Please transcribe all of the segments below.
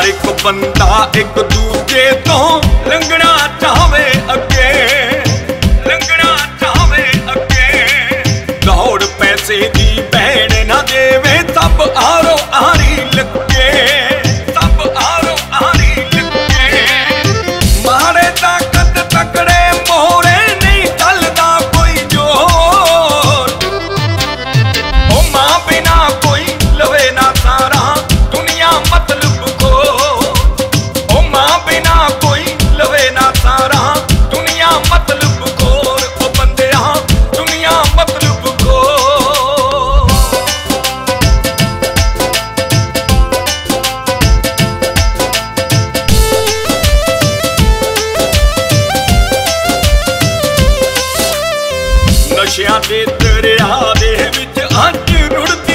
ਹਰ ਇੱਕ ਬੰਦਾ ਇੱਕ ਦੂਜੇ ਤੋਂ ਲੰਘਣਾ ਚਾਹਵੇ ਨਸ਼ਿਆਂ ਦੇ ਦਰਿਆ ਦੇ ਵਿੱਚ ਅੱਜ ਰੁੜਦੇ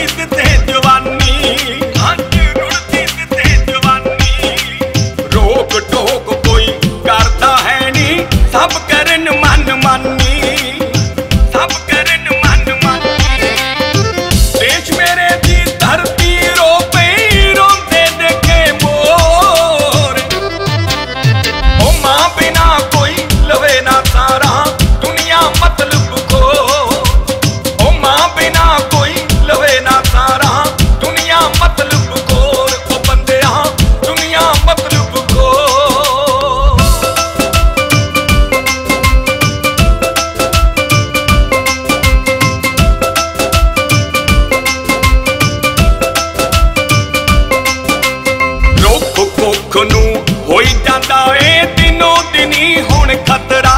ਦੁੱਖ ਨੂੰ ਹੋਈ ਜਾਂਦਾ ਏ ਦਿਨੋ ਦਿਨੀ ਹੁਣ ਖਤਰਾ।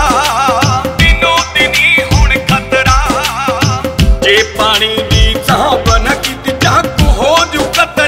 ਦਿਨੋ ਦਿਨੀ ਹੁਣ ਖਤਰਾ। ਜੇ ਪਾਣੀ ਦੀ ਸਾਹ ਬਨ ਕੀਤੀ ਜਾਂ ਹੋ ਜੂ ਕਤਰਾ